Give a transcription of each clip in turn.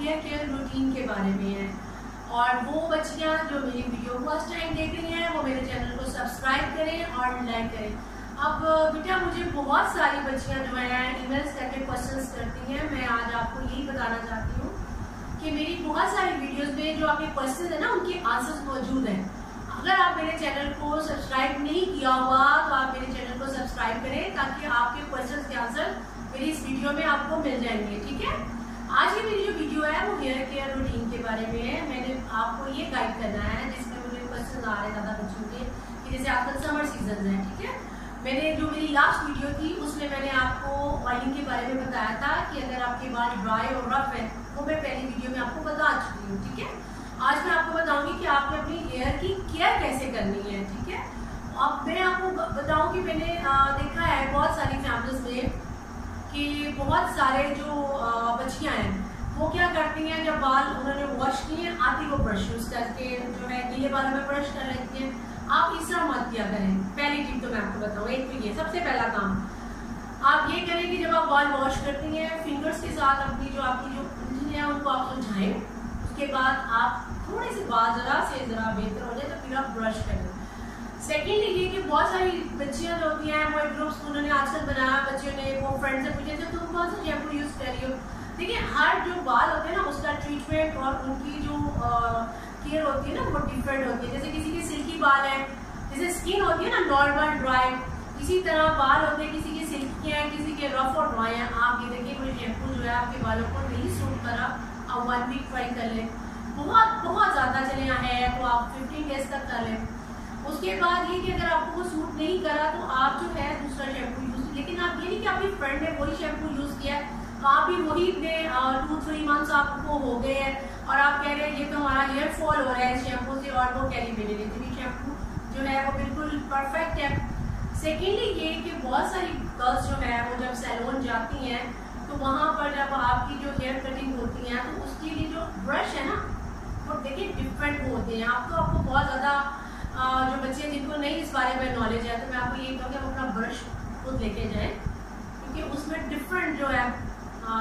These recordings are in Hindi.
हेयर केयर रूटीन के बारे में है। और वो बच्चियाँ जो मेरी वीडियो फ़र्स्ट टाइम देख रही हैं, वो मेरे चैनल को सब्सक्राइब करें और लाइक करें। अब, बेटा, मुझे बहुत सारी बच्चियाँ जो है ईमेल्स करके क्वेश्चंस करती हैं। मैं आज आपको यही बताना चाहती हूँ कि मेरी बहुत सारी वीडियोस में जो आपके क्वेश्चन है ना, उनके आंसर्स मौजूद हैं। अगर आप मेरे चैनल को सब्सक्राइब नहीं किया हुआ तो आप मेरे चैनल को सब्सक्राइब करें ताकि आपके क्वेश्चन के आंसर मेरी इस वीडियो में आपको मिल जाएँगे, ठीक है? आज की मेरी जो वीडियो है, वो हेयर केयर रूटीन के बारे में है। मैंने आपको ये गाइड करना है, जिसमें मुझे क्वेश्चन आ रहे ज़्यादा बच्चों के कि जैसे आजकल समर सीज़न है, ठीक है? मैंने जो मेरी लास्ट वीडियो थी, उसमें मैंने आपको ऑयलिंग के बारे में बताया था कि अगर आपके बाल ड्राई और रफ है, वो मैं पहली वीडियो में आपको बता चुकी हूँ, ठीक है? आज मैं आपको बताऊँगी कि आपने अपनी हेयर की केयर कैसे करनी है, ठीक है? अब मैं आपको बताऊँ कि मैंने देखा है बहुत सारी फैमिलीज़ में कि बहुत सारे जो बच्चियाँ हैं, वो क्या करती हैं, जब बाल उन्होंने वॉश किए, आती वो ब्रश यूज़ करके, जो है, गीले बालों में ब्रश कर लेती हैं। आप इस तरह मत किया करें। पहली टिप तो मैं आपको बताऊँ, एक तो ये, सबसे पहला काम, आप ये करें कि जब आप बाल वॉश करती हैं फिंगर्स के साथ अपनी जो आपकी जो उंगली है, उनको आप सुलझाएँ। उसके बाद आप थोड़े से बाल जरा से, जरा बेहतर हो जाए तो फिर आप ब्रश करें। सेकेंडली ये कि बहुत सारी बच्चियाँ जो होती हैं वो ग्रुप्स उन्होंने आजकल बनाया, बच्चियों ने वो फ्रेंड से पूछे थे तुम कौन सा शैम्पू यूज़ कर रही हो? देखिए, हर जो बाल होते हैं ना, उसका ट्रीटमेंट और उनकी जो केयर होती है ना, वो डिफरेंट होती है। जैसे किसी के सिल्की बाल है, जैसे स्किन होती है ना नॉर्मल ड्राई इसी तरह बाल होते हैं, किसी के सिल्की हैं, किसी के रफ और ड्राई हैं। आप ये देखिए, कोई शैम्पू जो है आपके बालों को नहीं सूट करा, आप वन वीक ट्राई कर लें। बहुत बहुत ज़्यादा चले है तो आप फिफ्टीन डेज़ तक कर लें। उसके बाद ये कि अगर आपको वो सूट नहीं करा तो आप जो है दूसरा शैम्पू यूज़ लेकिन आप ये नहीं कि आपकी फ्रेंड ने वही शैम्पू यूज़ किया है। आप भी वही में टू थ्री मंथ्स आपको हो गए हैं और आप कह रहे हैं, ये तो हमारा हेयर फॉल हो रहा है इस शैम्पू से और वो कह रही मेरे शैम्पू जो है वो बिल्कुल परफेक्ट है। सेकेंडली ये कि बहुत सारी गर्ल्स जो है, वो जब सैलून जाती हैं तो वहाँ पर जब आपकी जो हेयर कटिंग होती है तो उसके लिए जो ब्रश है ना, वो देखिए डिफरेंट होते हैं। आप तो आपको बहुत ज़्यादा जो बच्चे जिनको नहीं इस बारे में नॉलेज है तो मैं आपको यही कहूँगी, आप अपना ब्रश खुद लेके जाएँ, क्योंकि उसमें डिफरेंट जो है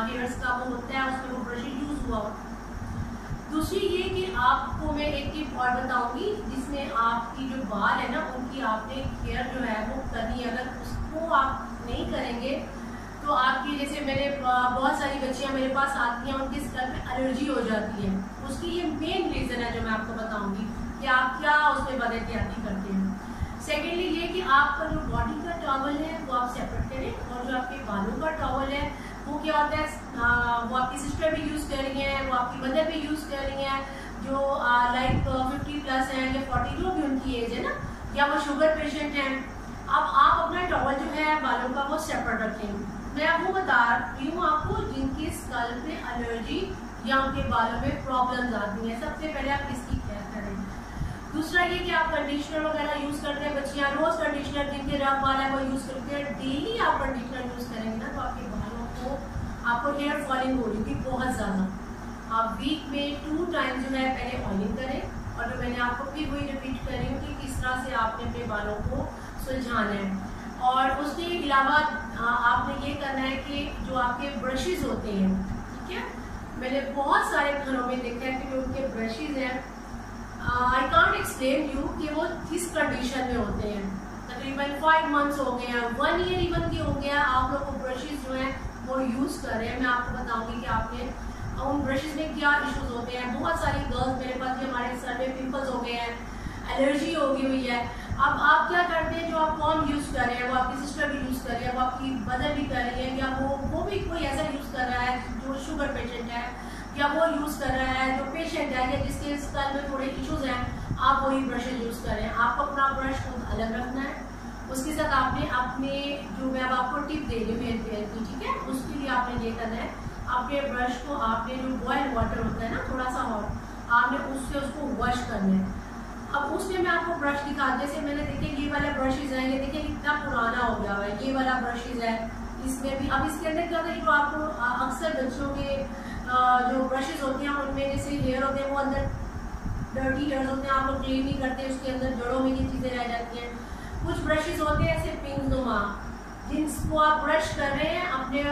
हेयर्स का वो होता है, उसमें वो ब्रश यूज़ हुआ दूसरी ये कि आपको मैं एक टिप और बताऊँगी, जिसमें आपकी जो बाल है ना, उनकी आपने केयर जो है, वो करनी है। अगर उसको आप नहीं करेंगे तो आपकी जैसे मेरे बहुत सारी बच्चियाँ मेरे पास आती हैं, उनकी स्कल में एलर्जी हो जाती है। उसकी ये मेन रीज़न है जो मैं आपको बताऊँगी। कि आप क्या उसमें बद एहतियाती करते हैं। सेकेंडली ये कि आपका जो बॉडी का टॉवल है, वो आप सेपरेट करें और जो आपके बालों का टॉवल है, वो क्या होता है वो आपकी सिस्टर भी यूज़ कर रही हैं, वो आपकी मदर भी यूज़ कर रही हैं, जो लाइक फिफ्टी प्लस हैं या फोर्टी जो भी उनकी एज है ना, या वो शुगर पेशेंट हैं, अब आप अपना टॉवल जो है बालों का वो सेपरेट रखें। मैं वो बता रही हूँ आपको जिनके स्कल पे एलर्जी या उनके बालों में प्रॉब्लम्स आती हैं, सबसे पहले आप इसकी दूसरा ये कि आप कंडीशनर वगैरह यूज़ करते हैं, बच्चियाँ रोज कंडीशनर जिनके रफ बाल है, वो यूज़ करते हैं। डेली आप कंडीशनर यूज़ करेंगे ना तो आपके बालों को, आपको हेयर फॉलिंग हो रही थी बहुत ज़्यादा। आप वीक में टू टाइम जो है पहले ऑयलिंग करें और जो मैंने आपको फिर वही रिपीट कर रही हूँ कि किस तरह से आपने अपने बालों को सुलझाना है। और उसके अलावा आपने ये करना है कि जो आपके ब्रशेज होते हैं, ठीक है? मैंने बहुत सारे घरों में देखा है कि जो उनके ब्रशेज हैं आई कॉन्ट एक्सप्लेन यू कि वो किस कंडीशन में होते हैं। तकरीबन फाइव मंथ्स हो गए हैं वन ईयर इवन के हो गया। आप लोग वो ब्रशेज जो हैं, वो यूज़ कर रहे हैं। मैं आपको बताऊँगी कि आपने उन ब्रशेज में क्या इश्यूज़ होते हैं। बहुत सारी गर्ल्स मेरे पास भी हमारे सर में पिम्पल्स हो गए हैं एलर्जी हो गई हुई है। अब आप क्या करते हैं, जो आप कौन यूज़ कर रहे हैं, वो आपकी सिस्टर भी यूज़ कर रही है, वो आपकी मदर भी कर रही है, या वो वो भी कोई ऐसा यूज़ कर रहा है जो शुगर पेशेंट है। या वो यूज़ कर रहा है जो पेशेंट है, या जिसके स्कल में थोड़े इश्यूज़ हैं, आप वही ब्रशेज यूज़ कर। आपको अपना ब्रश खुद अलग रखना है। उसके साथ आपने अपने जो मैं अब आपको टिप दे रही हूँ हेयर की, ठीक है? उसके लिए आपने ये करना है। आपके ब्रश को आपने जो बॉयल वाटर होता है ना थोड़ा सा हॉट आपने उससे उसको वॉश करना है। अब उसमें मैं आपको ब्रश दिखा, जैसे मैंने देखिए ये वाला ब्रशेज है, ये देखिए कितना पुराना हो गया हुआ है, ये वाला ब्रशेज है। इसमें भी, अब इसके अंदर क्या होता है जो आपको अक्सर बच्चों के जो ब्रशेज होते हैं, उनमें जैसे हेयर होते हैं, वो अंदर डर्टी हेयर होते हैं, आप लोग क्लीन नहीं करते, उसके अंदर जड़ों में ये चीज़ें रह जाती हैं। कुछ ब्रशेज होते हैं, ऐसे पिंक नुमा, जिनको आप ब्रश कर रहे हैं, अपने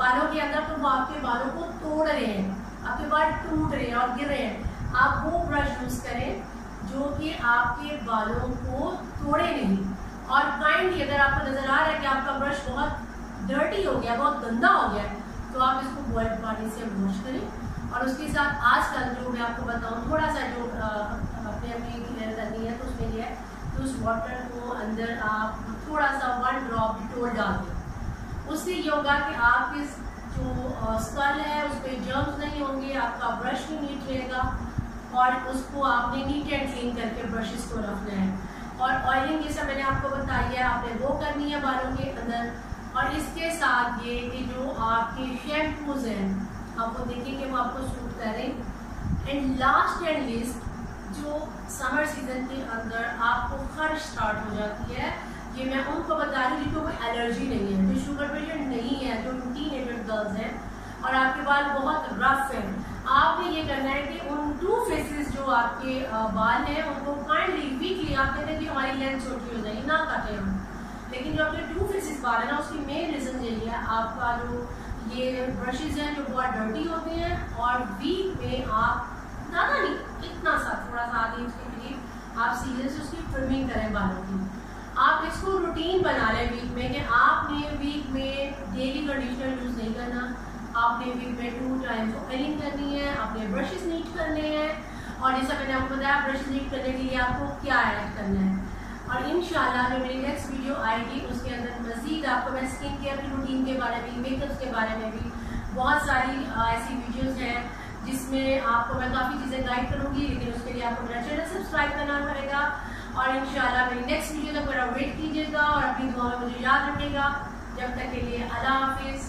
बालों के अंदर तो वो आपके बालों को तोड़ रहे हैं, आपके बाल टूट रहे हैं और गिर रहे हैं। आप वो ब्रश यूज़ करें, जो कि आपके बालों को तोड़े नहीं। और काइंडली अगर आपको नज़र आ रहा है कि आपका ब्रश बहुत डर्टी हो गया, बहुत गंदा हो गया तो आप इसको बॉइल पानी से वॉश करें। और उसके साथ आजकल जो मैं आपको बताऊँ, थोड़ा सा जो अपने अपनी क्लियर करनी है तो उसमें ये है तो उस वाटर को अंदर आप थोड़ा सा वन ड्रॉप डिटोल डाल दें। उससे ये होगा कि आपके जो स्कल है, उस पर जर्म्स नहीं होंगे, आपका ब्रश भी नीट रहेगा और उसको आपने नीट एंड क्लीन करके ब्रशेस को रखना है। और ऑयलिंग जैसा मैंने आपको बताया है आपने वो करनी है बालों के अंदर। और इसके साथ ये कि जो आपके शैम्पूज हैं आपको देखिए कि वो आपको सूट करें एंड लास्ट एंड लिस्ट जो समर सीज़न के अंदर आपको खर्च स्टार्ट हो जाती है, ये मैं उनको बता रही हूँ जिनको कोई एलर्जी नहीं है जो शुगर पेशेंट नहीं है, जो टीन एजर गर्ल्स हैं, और आपके बाल बहुत रफ हैं। आपने ये करना है कि उन टू फेसेस जो आपके बाल हैं, उनको काइंडली वीकली आप कहते हैं कि हमारी लेंथ छोटी हो जाएगी ना काटे हम। लेकिन जो आपके टू फेसेस बाल है ना, उसकी मेन रीज़न यही है। आपका जो ये ब्रशेज हैं, जो बहुत डर्टी होते हैं, और वीक में आप ज़्यादा नहीं, इतना सा थोड़ा सा आधी इंच के करीब आप सीधे से उसकी ट्रिमिंग करें बालों की। आप इसको रूटीन बना लें वीक में कि आपने वीक में डेली कंडीशनर यूज़ नहीं करना। आपने वीक में टू टाइम्स ऑयलिंग करनी है, आपने ब्रशेस नीट करने हैं। और जैसा मैंने आपको बताया ब्रशेस नीट करने के लिए आपको क्या ऐड करना है? और इन जो मेरी नेक्स्ट वीडियो आएगी, उसके अंदर मजीद आपको मैं स्किन केयर की रूटीन के बारे में मेकअप के बारे में भी। बहुत सारी ऐसी वीडियोज़ हैं जिसमें आपको मैं काफ़ी चीज़ें गाइड करूँगी, लेकिन उसके लिए आपको मेरा चैनल सब्सक्राइब करना पड़ेगा। और इंशाल्लाह मेरी नेक्स्ट वीडियो तक मेरा वेट कीजिएगा और अपनी दुआ में मुझे याद रखेगा जब तक के लिए अल्लाह हाफिज़।